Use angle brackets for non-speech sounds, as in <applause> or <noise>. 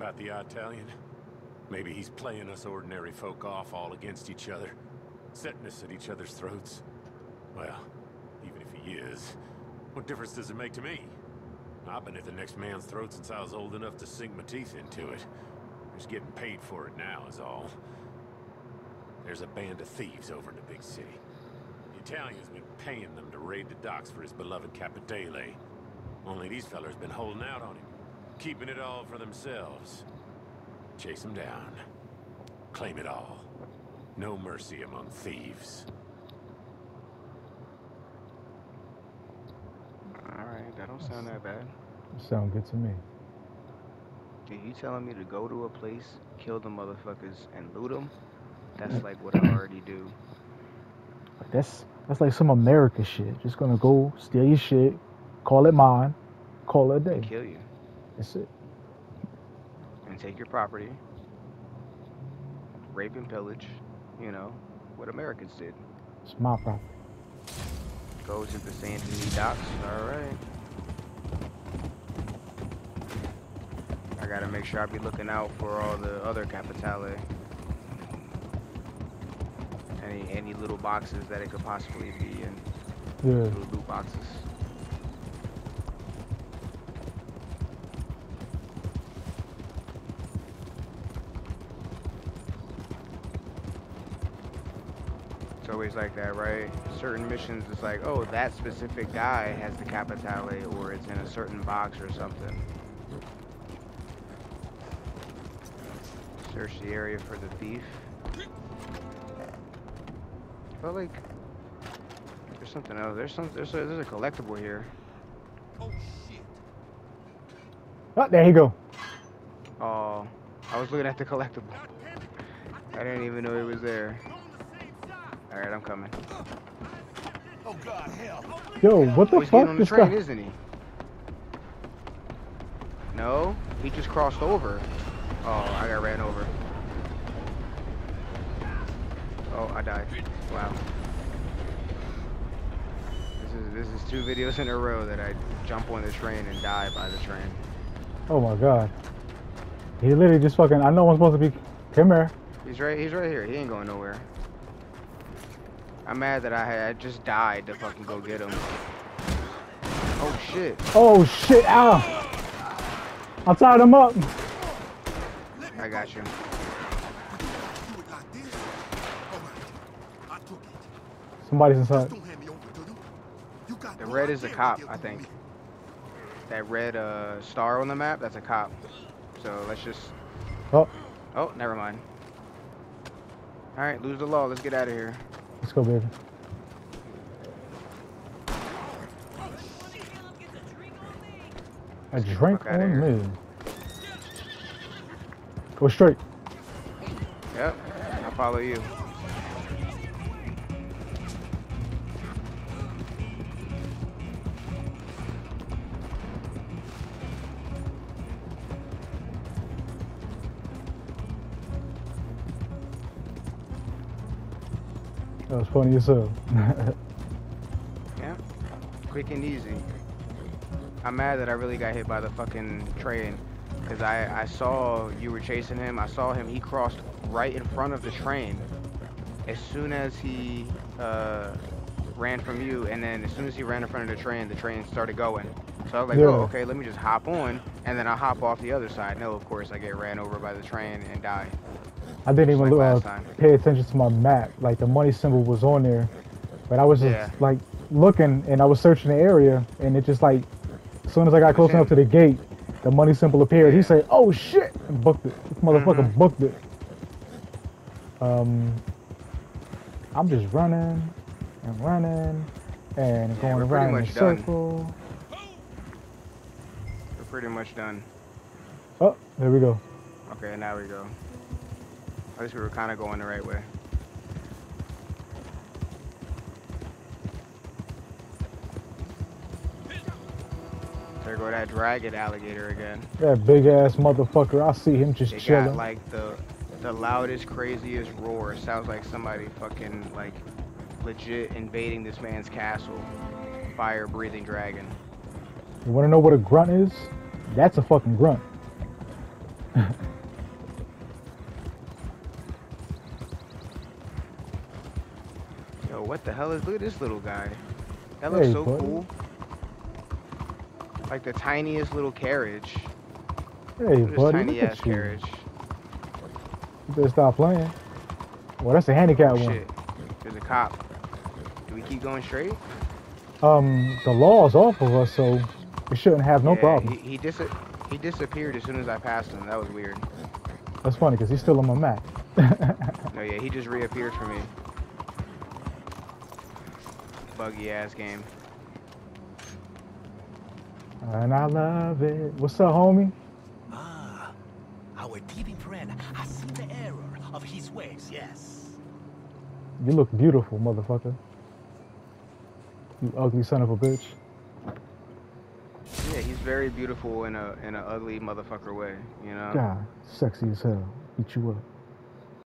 about the Italian? Maybe he's playing us ordinary folk off all against each other, setting us at each other's throats. Well, even if he is, what difference does it make to me? I've been at the next man's throat since I was old enough to sink my teeth into it. Just getting paid for it now is all. There's a band of thieves over in the big city. The Italian's been paying them to raid the docks for his beloved Capitale. Only these fellers been holding out on him, keeping it all for themselves. Chase them down. Claim it all. No mercy among thieves. Alright, that don't sound that bad. Sound good to me. Dude, you telling me to go to a place, kill the motherfuckers, and loot them? That's like what I already do. Like that's that's like some America shit. Just gonna go steal your shit, call it mine, call it a day. And kill you. That's it. And take your property. Rape and pillage. You know, what Americans did. It's my property. Go to the San Antonio docks. Alright. I gotta make sure I be looking out for all the other Capitale. Any any little boxes that it could possibly be in. Yeah. Little loot boxes. It's always like that, right? Certain missions, it's like, oh, that specific guy has the Capitale, or it's in a certain box or something. Search the area for the thief. But like, there's something else. There's some. There's a, there's a collectible here. Oh, there you go. Oh, I was looking at the collectible. I didn't even know it was there. All right, I'm coming. Oh, Yo, what the Oh, he's getting fuck? on the This train, guy. isn't he? No, he just crossed over. Oh, I got ran over. Oh, I died. Wow. This is this is two videos in a row that I jump on the train and die by the train. Oh my god. He literally just fucking. I know I'm supposed to be. Come here. He's right. He's right here. He ain't going nowhere. I'm mad that I had just died to fucking go get him. Oh shit. Oh shit! Ow! I tied him up. I got you. Somebody's inside. The red is a cop, I think. That red uh, star on the map, that's a cop. So let's just. Oh, Oh, never mind. All right, lose the law. Let's get out of here. Let's go, baby. A drink on me. Go straight. Yep, I'll follow you. That was funny as hell. <laughs> Yeah, quick and easy. I'm mad that I really got hit by the fucking train. Because I, I saw you were chasing him. I saw him. He crossed right in front of the train. As soon as he uh, ran from you, and then as soon as he ran in front of the train, the train started going. So I was like, Yeah. oh, okay, let me just hop on, and then I hop off the other side. No, of course, I get ran over by the train and die. I didn't even like uh, last pay attention to my map. Like the money symbol was on there, but I was just Yeah. like looking and I was searching the area, and it just like as soon as I got close enough to the gate, the money symbol appeared. He said, "Oh shit!" and booked it. This motherfucker Mhm. booked it. Um, I'm just running and running and Yeah, going around in a much done. circle. We're pretty much done. Oh, there we go. Okay, now we go. At least we were kind of going the right way. There go that dragon alligator again. That big ass motherfucker. I see him just It chilling. got like the the loudest, craziest roar. It sounds like somebody fucking like legit invading this man's castle. Fire breathing dragon. You want to know what a grunt is? That's a fucking grunt. <laughs> what the hell is look at this little guy? That looks Hey, so buddy. cool. Like the tiniest little carriage. Hey, buddy, tiny look ass at you. carriage. You better stop playing. Well, that's a handicap Oh, one. shit. There's a cop. Do we keep going straight? Um, the law's off of us, so we shouldn't have no Yeah, problem. He, he, dis- he disappeared as soon as I passed him. That was weird. That's funny because he's still on my map. <laughs> No, yeah, he just reappeared for me. Buggy ass game. and I love it. What's up, homie? Ah, our thieving friend has seen the error of his ways, yes. You look beautiful, motherfucker. You ugly son of a bitch. Yeah, he's very beautiful in a in an ugly motherfucker way. You know. God, sexy as hell. Eat you up.